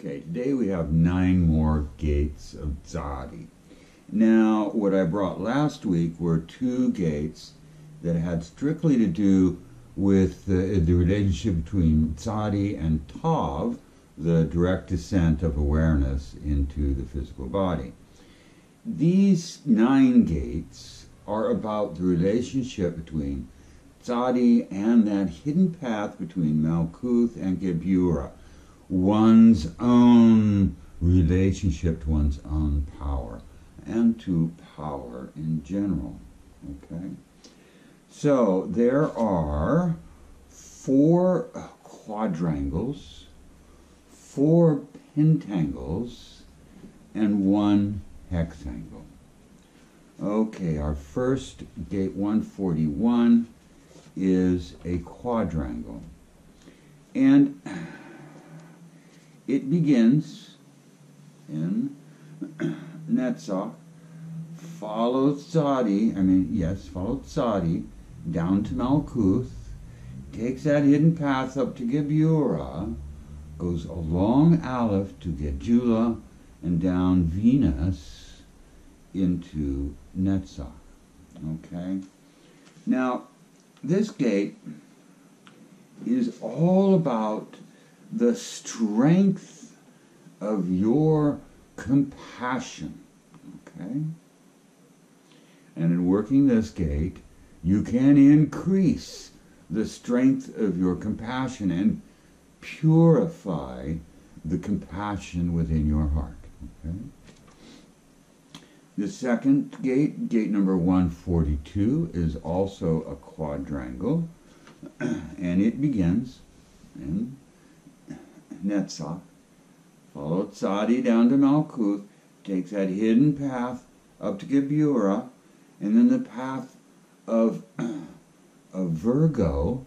Okay, today we have nine more gates of Tzadi. Now, what I brought last week were two gates that had strictly to do with the, relationship between Tzadi and Tav, the direct descent of awareness into the physical body. These nine gates are about the relationship between Tzadi and that hidden path between Malkuth and Gebura, one's own relationship to one's own power and to power in general. Okay? So there are four quadrangles, four pentangles, and one hexangle. Okay, our first gate 141 is a quadrangle. And it begins in Netzach, follows Tzadi, I mean, yes, follows Tzadi down to Malkuth, takes that hidden path up to Gebura, goes along Aleph to Gedula, and down Venus into Netzach. Okay? Now, this gate is all about the strength of your compassion. Okay? And in working this gate, you can increase the strength of your compassion and purify the compassion within your heart. Okay? The second gate, gate number 142, is also a quadrangle, and it begins in Netzach, follow Tzadi down to Malkuth, takes that hidden path up to Gebura, and then the path of, of Virgo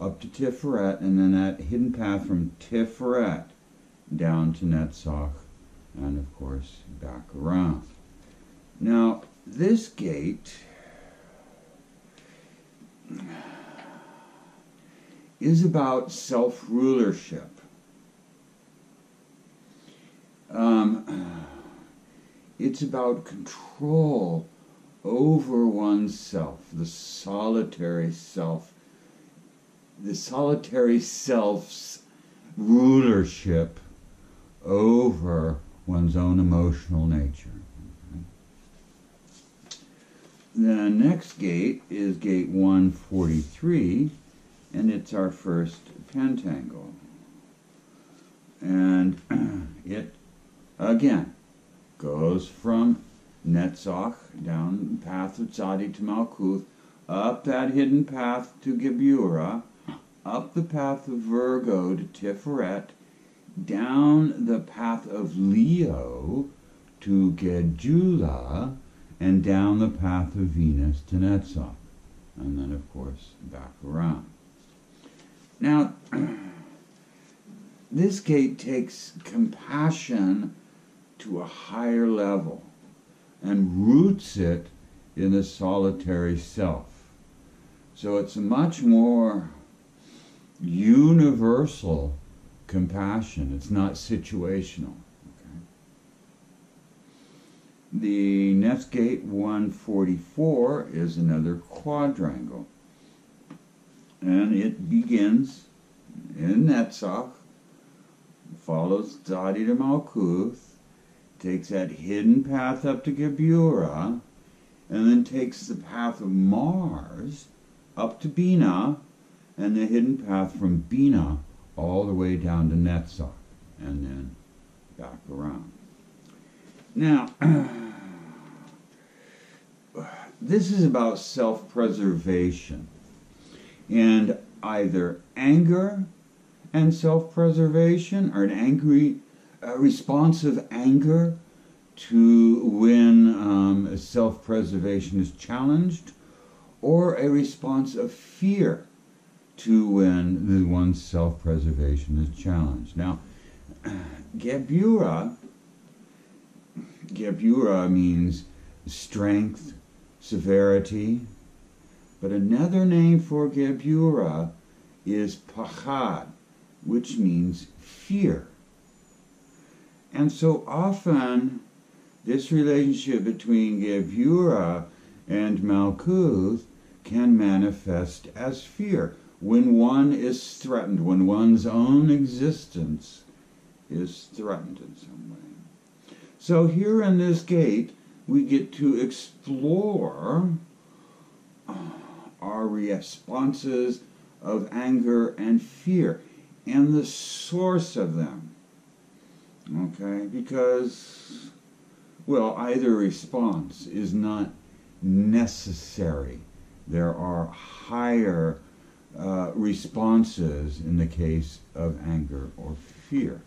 up to Tiferet, and then that hidden path from Tiferet down to Netzach, and of course back around. Now, this gate is about self rulership. Um, it's about control over oneself, the solitary self, the solitary self's rulership over one's own emotional nature. The next gate is gate 143, and it's our first pentangle. And it, again, goes from Netzach, down the path of Tzadi to Malkuth, up that hidden path to Gebura, up the path of Virgo to Tiferet, down the path of Leo to Gedula, and down the path of Venus to Netzach, and then, of course, back around. Now, this gate takes compassion to a higher level and roots it in the solitary self. So it's a much more universal compassion. It's not situational. The next gate 144 is another quadrangle. And it begins in Netzach, follows Tzadi to Malkuth, takes that hidden path up to Gebura, and then takes the path of Mars up to Bina, and the hidden path from Bina all the way down to Netzach, and then back around. Now, this is about self preservation and either anger and self preservation or an angry, responsive anger to when um, self preservation is challenged, or a response of fear to when one's self preservation is challenged. Now, Gebura, Gebura means strength, severity, but another name for Gebura is Pachad, which means fear. And so often, this relationship between Gebura and Malkuth can manifest as fear when one is threatened, when one's own existence is threatened in some way. So here in this gate, we get to explore uh, our responses of anger and fear and the source of them. Okay? Because, well, either response is not necessary. There are higher uh, responses in the case of anger or fear.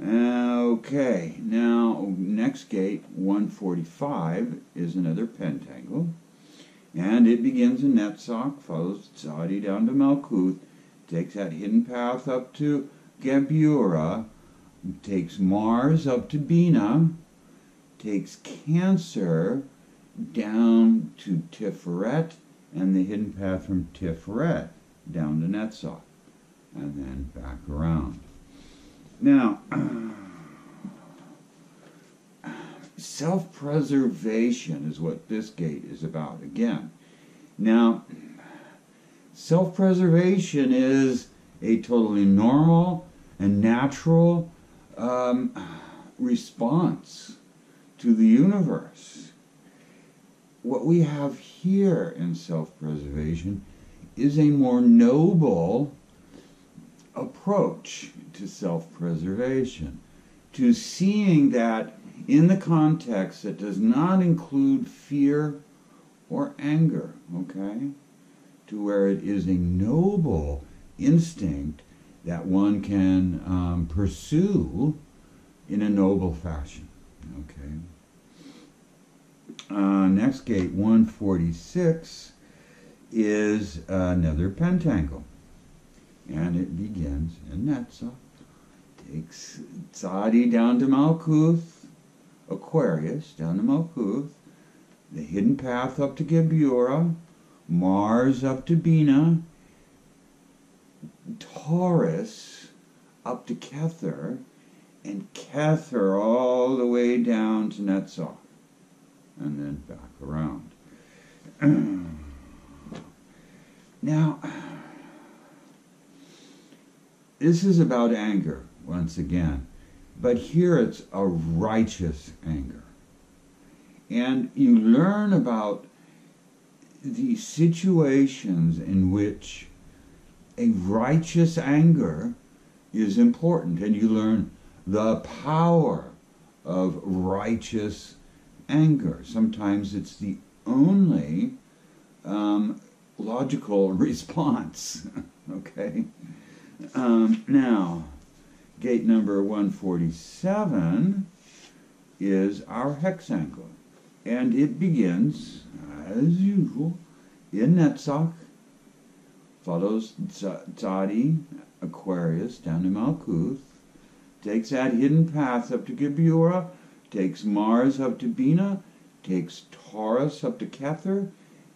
Okay, now next gate, 145, is another pentangle. And it begins in Netzach, follows Tzadi down to Malkuth, takes that hidden path up to Gebura, takes Mars up to Bina, takes Cancer down to Tiferet, and the hidden path from Tiferet down to Netzach, and then back around. Now, self preservation is what this gate is about again. Now, self preservation is a totally normal and natural um, response to the universe. What we have here in self preservation is a more noble approach to self preservation, to seeing that in the context that does not include fear or anger, okay? To where it is a noble instinct that one can um, pursue in a noble fashion, okay? Uh, next gate, 146, is another pentangle. And it begins in Netzach, takes Tzadi down to Malkuth, Aquarius down to Malkuth, the hidden path up to Gebura, Mars up to Bina, Taurus up to Kether, and Kether all the way down to Netzach, and then back around. now, this is about anger, once again. But here it's a righteous anger. And you learn about the situations in which a righteous anger is important, and you learn the power of righteous anger. Sometimes it's the only um, logical response. okay? Um, now, gate number 147 is our hexangle. And it begins, as usual, in Netzach, follows Tzadi, Aquarius, down to Malkuth, takes that hidden path up to Gebura, takes Mars up to Bina, takes Taurus up to Kether,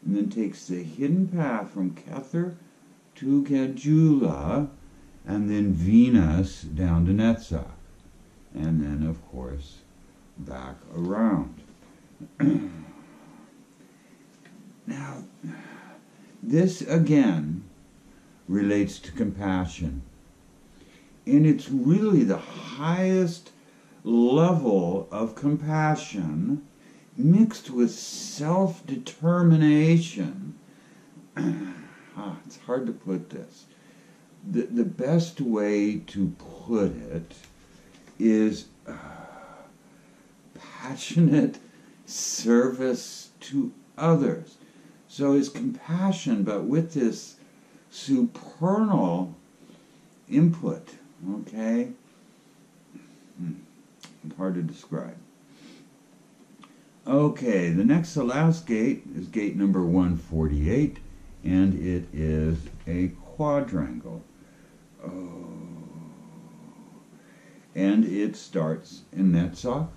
and then takes the hidden path from Kether to Gedula, and then Venus down to Netzach, and then, of course, back around. now, this again relates to compassion. And it's really the highest level of compassion mixed with self determination. ah, it's hard to put this the, the best way to put it is uh, passionate service to others. So it's compassion, but with this supernal input, okay? Hmm. Hard to describe. Okay, the next to last gate is gate number 148, and it is a quadrangle. Oh. And it starts in Netzach,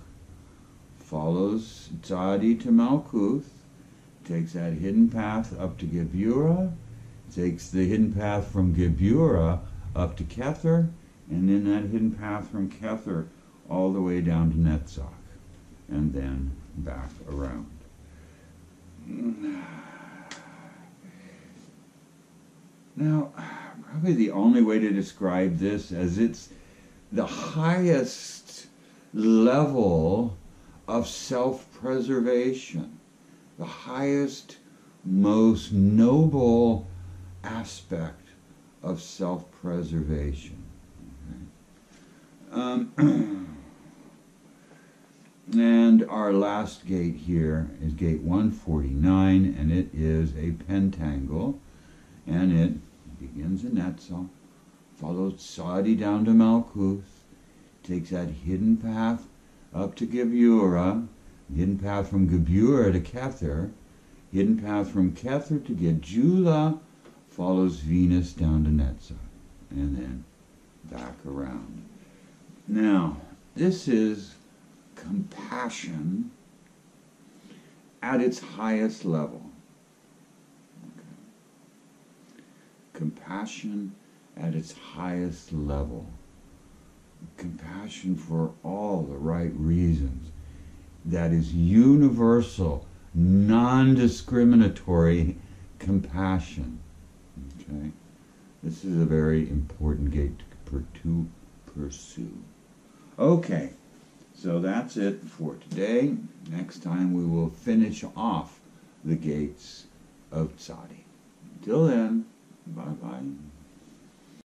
follows Tzadi to Malkuth, takes that hidden path up to Gebura, takes the hidden path from Gebura up to Kether, and then that hidden path from Kether all the way down to Netzach and then back around. Now, probably the only way to describe this as it's the highest level of self preservation, the highest, most noble aspect of self preservation. Um, and our last gate here is gate 149, and it is a pentangle, and it begins in Netzach, follows Tzadi down to Malkuth, takes that hidden path up to Geburah, hidden path from Geburah to Kether, hidden path from Kether to Gedula, follows Venus down to Netzach, and then back around. Now, this is compassion at its highest level. compassion at its highest level. Compassion for all the right reasons. That is universal, non discriminatory compassion. Okay? This is a very important gate to pursue. Okay, so that's it for today. Next time we will finish off the gates of Tzadi. Until then, Bye bye.